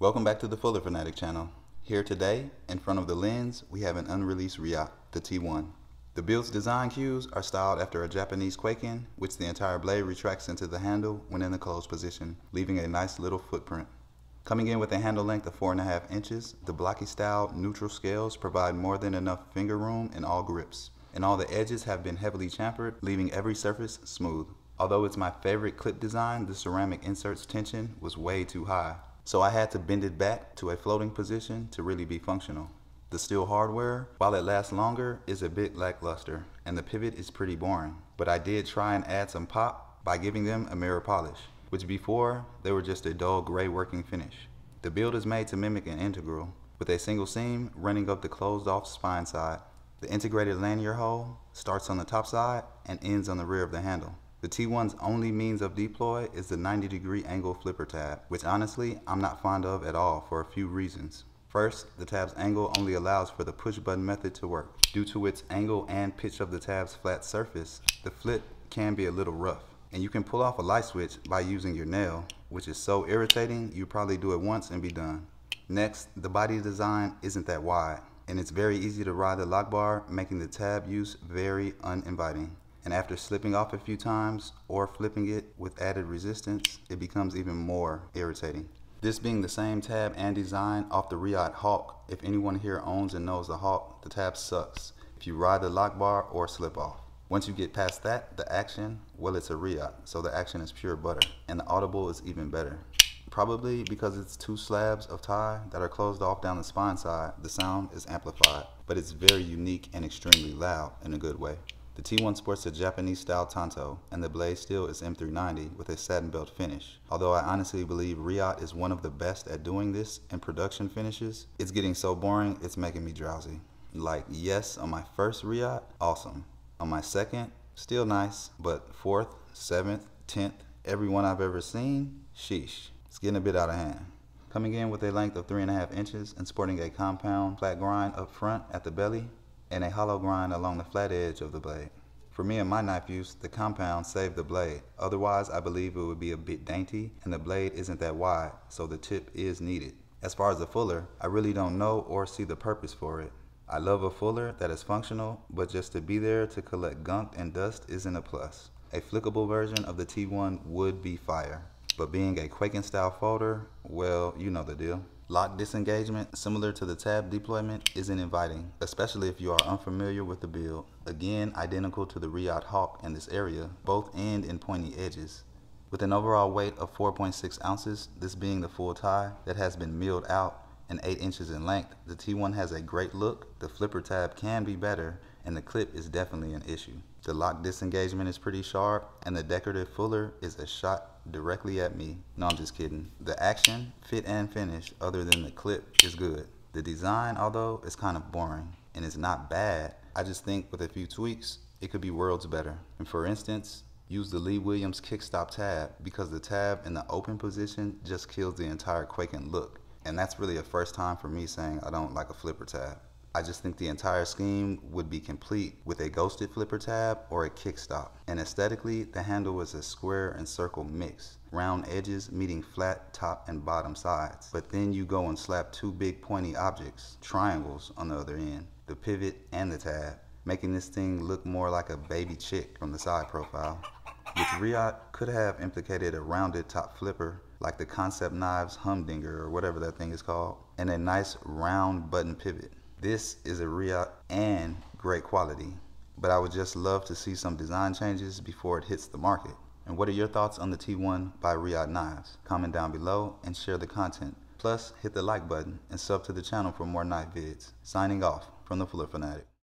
Welcome back to the Fuller Fanatic channel. Here today, in front of the lens, we have an unreleased Reate, the T1. The build's design cues are styled after a Japanese Kwaiken, which the entire blade retracts into the handle when in the closed position, leaving a nice little footprint. Coming in with a handle length of 4.5 inches, the blocky style neutral scales provide more than enough finger room in all grips, and all the edges have been heavily chamfered, leaving every surface smooth. Although it's my favorite clip design, the ceramic insert's tension was way too high. So I had to bend it back to a floating position to really be functional. The steel hardware, while it lasts longer, is a bit lackluster, and the pivot is pretty boring. But I did try and add some pop by giving them a mirror polish, which before, they were just a dull gray working finish. The build is made to mimic an integral, with a single seam running up the closed off spine side. The integrated lanyard hole starts on the top side and ends on the rear of the handle. The T1's only means of deploy is the 90 degree angle flipper tab, which honestly I'm not fond of at all for a few reasons. First, the tab's angle only allows for the push button method to work. Due to its angle and pitch of the tab's flat surface, the flip can be a little rough. And you can pull off a light switch by using your nail, which is so irritating you probably do it once and be done. Next, the body design isn't that wide, and it's very easy to ride the lock bar, making the tab use very uninviting and after slipping off a few times or flipping it with added resistance, it becomes even more irritating. This being the same tab and design off the Reate Hawk, if anyone here owns and knows the Hawk, the tab sucks if you ride the lock bar or slip off. Once you get past that, the action, well it's a Reate, so the action is pure butter, and the audible is even better. Probably because it's two slabs of tie that are closed off down the spine side, the sound is amplified, but it's very unique and extremely loud in a good way. The T1 sports a Japanese style tanto, and the blade steel is M390 with a satin belt finish. Although I honestly believe Reate is one of the best at doing this in production finishes, it's getting so boring it's making me drowsy. Like yes, on my first Reate, awesome. On my second, still nice, but fourth, seventh, tenth, every one I've ever seen, sheesh, it's getting a bit out of hand. Coming in with a length of 3.5 inches and sporting a compound flat grind up front at the belly, and a hollow grind along the flat edge of the blade. For me and my knife use, the compound saved the blade. Otherwise, I believe it would be a bit dainty and the blade isn't that wide, so the tip is needed. As far as the fuller, I really don't know or see the purpose for it. I love a fuller that is functional, but just to be there to collect gunk and dust isn't a plus. A flickable version of the T1 would be fire, but being a Kwaiken style folder, well, you know the deal. Lock disengagement, similar to the tab deployment, isn't inviting, especially if you are unfamiliar with the build. Again, identical to the Reate Hawk in this area, both end in pointy edges. With an overall weight of 4.6 ounces, this being the full tie that has been milled out and 8 inches in length, the T1 has a great look, the flipper tab can be better, and the clip is definitely an issue. The lock disengagement is pretty sharp, and the decorative fuller is a shot directly at me. No, I'm just kidding. The action, fit, and finish, other than the clip, is good. The design, although, is kind of boring, and it's not bad. I just think with a few tweaks, it could be worlds better. And for instance, use the Lee Williams kickstop tab because the tab in the open position just kills the entire Kwaiken look. And that's really a first time for me saying I don't like a flipper tab. I just think the entire scheme would be complete with a ghosted flipper tab or a kickstop. And aesthetically, the handle was a square and circle mix, round edges meeting flat top and bottom sides. But then you go and slap two big pointy objects, triangles on the other end, the pivot and the tab, making this thing look more like a baby chick from the side profile. Which Reate could have implicated a rounded top flipper like the Concept Knives Humdinger or whatever that thing is called, and a nice round button pivot. This is a real and great quality, but I would just love to see some design changes before it hits the market. And what are your thoughts on the T1 by Reate Knives? Comment down below and share the content. Plus, hit the like button and sub to the channel for more knife vids. Signing off from the Fuller Fanatic.